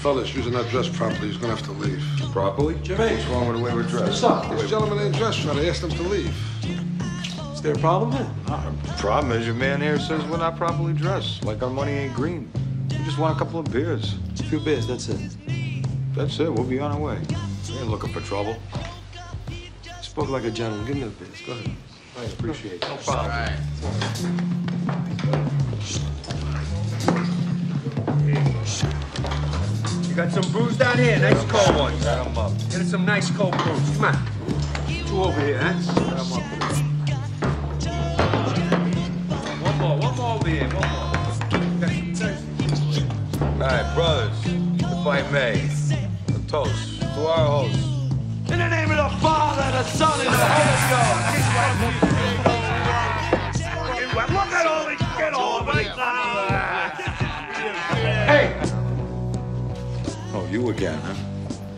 Fellas, you're not dressed properly. He's gonna have to leave. Properly? What's wrong with the way we're dressed? What's up? This gentleman ain't dressed right. I asked him to leave. Is there a problem here? Uh, problem is, your man here says we're not properly dressed. Like our money ain't green. We just want a couple of beers. A few beers, that's it. That's it. We'll be on our way. We ain't looking for trouble. Spoke like a gentleman. Give me the beers. Go ahead. I appreciate it. No problem. You got some brews down here, nice cold ones. Get us some nice cold brews. Come on. Two over here, huh? One more, one more over here, one more. All right, brothers, if I may, a toast to our host. In the name of the Father, the Son, and the Holy Ghost. Look you again, huh?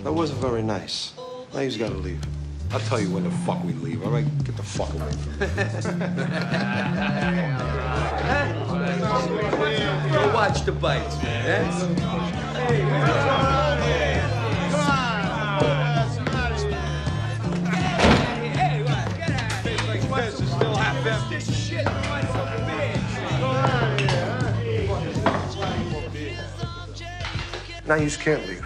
That wasn't very nice. Now he's got to leave. I'll tell you when the fuck we leave, all right? Get the fuck away from me. Go watch the bites, man. Now you can't leave.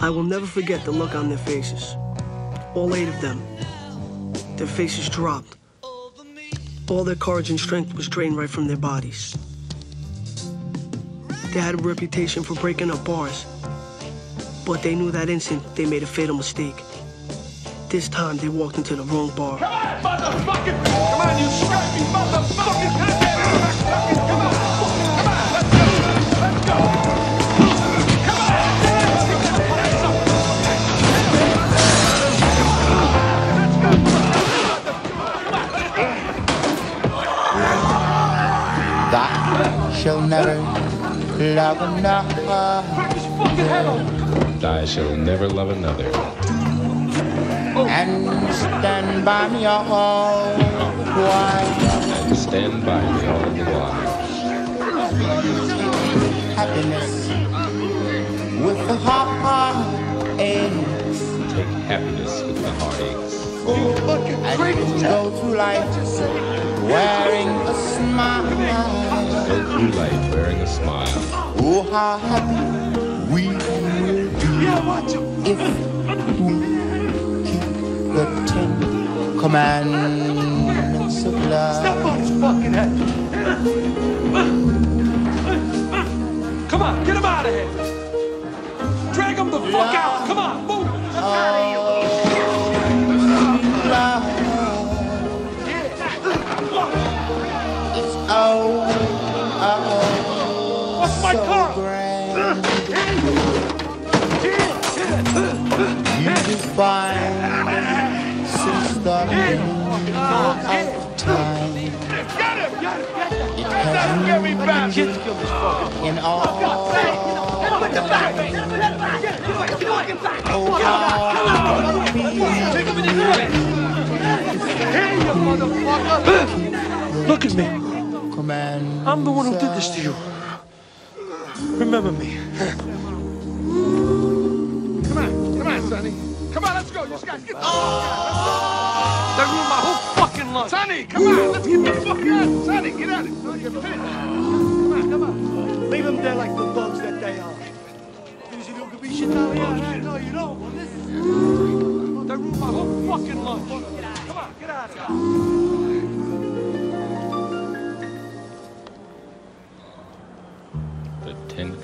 I will never forget the look on their faces. All eight of them. Their faces dropped. All their courage and strength was drained right from their bodies. They had a reputation for breaking up bars. But they knew that instant they made a fatal mistake. This time they walked into the wrong bar. Motherfucking! Thou shall never love another. I shall never love another. and stand by me all the while And stand by me all the while. happiness with the heart aches Take happiness with the heartaches. and go through life smile. Go through life wearing a smile. Oh, how happy we will be if we keep the Ten Commandments of love. Step on his fucking head! Come on, get him out of here! Drag him the fuck out! Define since the beginning of time. It me has in all. How Hey! Look at me. I'm the one who did this to you. Remember me. Come on, come on, Sonny. Come on, let's go. You guys get the fuck out. That ruined my whole fucking lunch. Sonny, come on. Let's get the fuck out. Sonny, get out of here. Sonny. Come on, come on. Leave them there like the dogs that they are. No, you don't. Well, this is... They ruined my whole fucking lunch. Come on, get out of here. tin